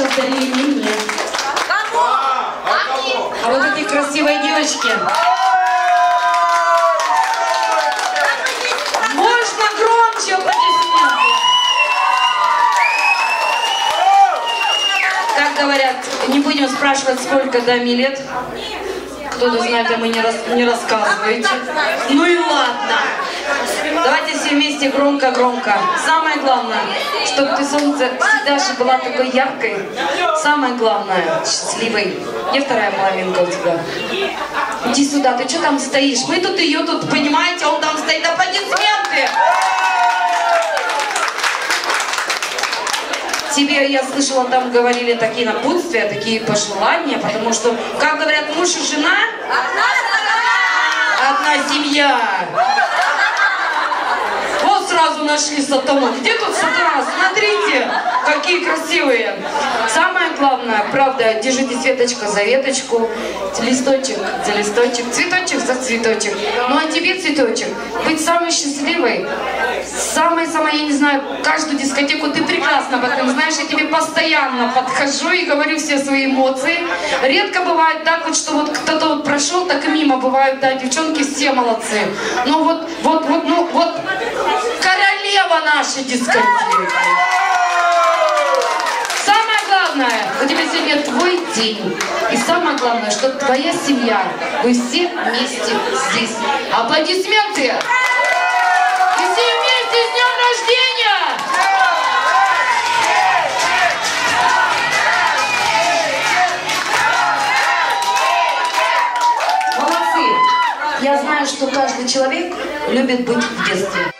сейчас дарили не мне. А вот этой красивой девочке. Можно громче аплодисменты? Как говорят, не будем спрашивать, сколько даме лет. Кто-то знает, а мы не, рас, не рассказываете. Ну и ладно. Вместе громко-громко. Самое главное, чтобы ты, солнце, всегда же была такой яркой. Самое главное, счастливой. Где вторая половинка у тебя? Иди сюда, ты что там стоишь? Мы тут ее тут, понимаете, он там стоит. Аплодисменты! Тебе, я слышала, там говорили такие напутствия, такие пожелания, потому что, как говорят, муж и жена, одна семья. Сразу нашли сатану. Где тут сатана? Смотрите, какие красивые. Самое главное, правда, держите веточка за веточку, листочек за листочек, цветочек за цветочек. Ну а тебе, цветочек, быть самой счастливой, самой-самой, я не знаю, каждую дискотеку ты прекрасно об этом знаешь, я тебе постоянно подхожу и говорю все свои эмоции. Редко бывает так вот, что вот кто-то вот прошел, так и мимо бывают, да, девчонки все молодцы. Но вот, вот, вот, ну, вот королева нашей дискотеки. Самое главное, у тебя сегодня твой день. И самое главное, что твоя семья, вы все вместе здесь. Аплодисменты! И все вместе с днем рождения! Молодцы! Я знаю, что каждый человек любит быть в детстве.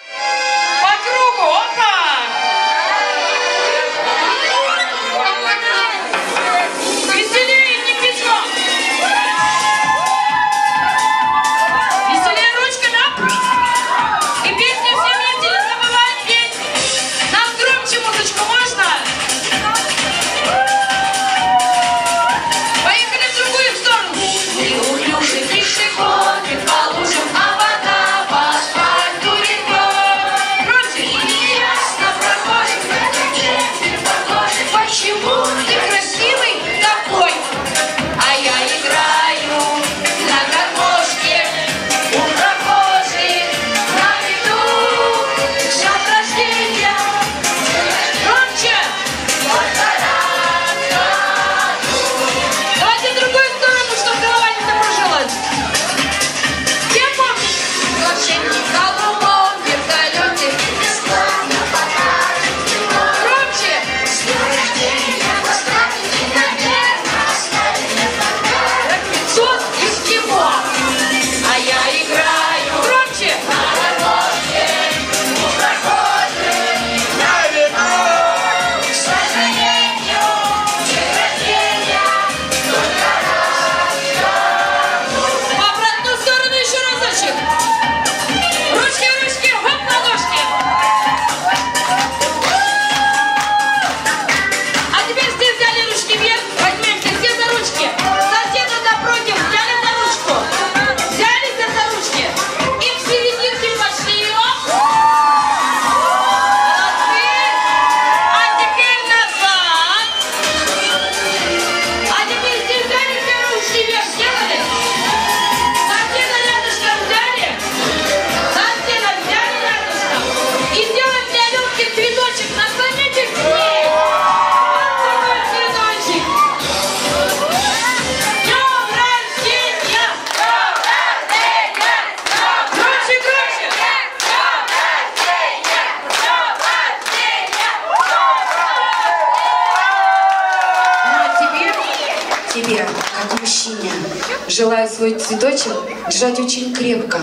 Тебе, как мужчине, желаю свой цветочек держать очень крепко.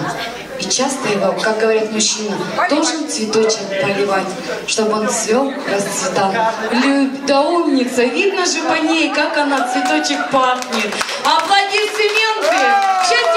И часто его, как говорят мужчина, должен цветочек поливать, чтобы он цвел, расцветал. Люб, да умница, видно же по ней, как она цветочек пахнет. Аплодисменты! Счастья